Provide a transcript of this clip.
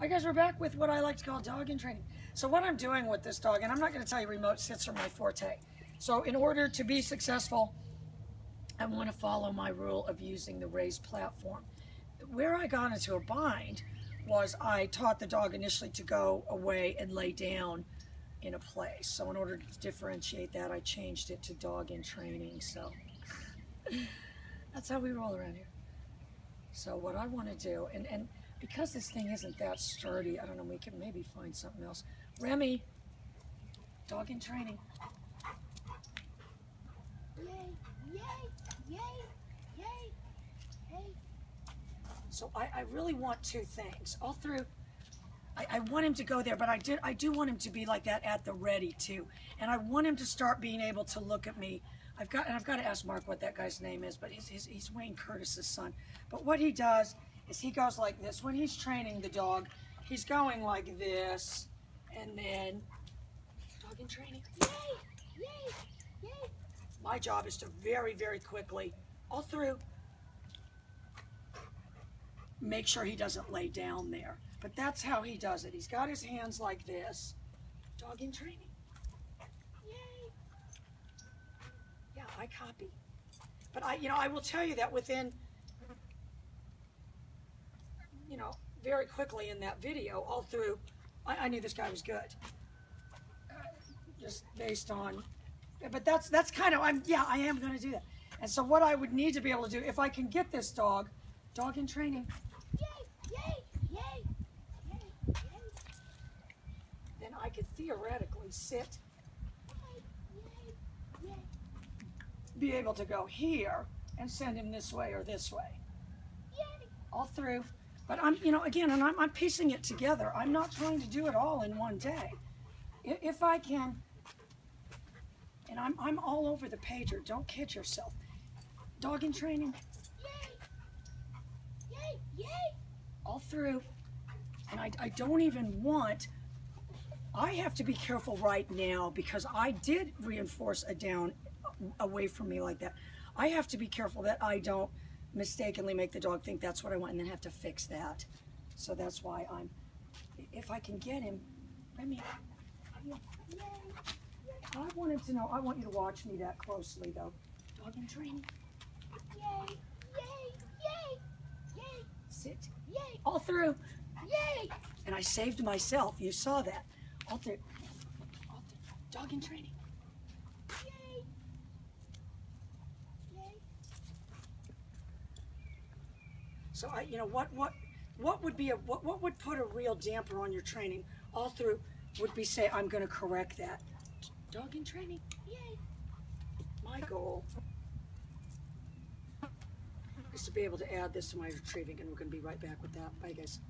Right, guys, we're back with what I like to call dog in training. So what I'm doing with this dog, and I'm not going to tell you remote sits are my forte. So in order to be successful, I want to follow my rule of using the raised platform. Where I got into a bind was I taught the dog initially to go away and lay down in a place. So in order to differentiate that, I changed it to dog in training. So that's how we roll around here. So what I want to do, and, and because this thing isn't that sturdy, I don't know, we can maybe find something else. Remy, dog in training. Yay, yay, yay, yay, yay. So I, I really want two things. All through, I, I want him to go there, but I did I do want him to be like that at the ready too. And I want him to start being able to look at me. I've got and I've got to ask Mark what that guy's name is, but he's, he's, he's Wayne Curtis's son. But what he does is he goes like this. When he's training the dog, he's going like this, and then dog in training. Yay, yay, yay. My job is to very, very quickly, all through, make sure he doesn't lay down there. But that's how he does it. He's got his hands like this. Dog in training. Yay. Yeah, I copy. But I, you know, I will tell you that within, you know, very quickly in that video, all through, I, I knew this guy was good. Uh, just based on, but that's that's kind of, I'm yeah, I am going to do that. And so what I would need to be able to do, if I can get this dog, dog in training, Yay, yay, yay, yay, yay, then I could theoretically sit, yay, yay, yay. be able to go here and send him this way or this way. Yay. all through. But I'm, you know, again, and I'm, I'm piecing it together. I'm not trying to do it all in one day. If I can, and I'm, I'm all over the pager. Don't kid yourself. Dog in training, Yay, yay, yay. all through. And I, I don't even want, I have to be careful right now because I did reinforce a down uh, away from me like that. I have to be careful that I don't mistakenly make the dog think that's what I want and then have to fix that. So that's why I'm, if I can get him, Remy, Yay. I want him to know, I want you to watch me that closely though. Dog in training, Yay, yay, yay, yay, sit, yay, all through. yay. And I saved myself, you saw that. All through, all through. Dog in training. Yay. Yay. So I, you know, what, what, what would be a, what, what would put a real damper on your training? All through would be say, I'm going to correct that. Dog in training. Yay. My goal is to be able to add this to my retrieving, and we're going to be right back with that. Bye, guys.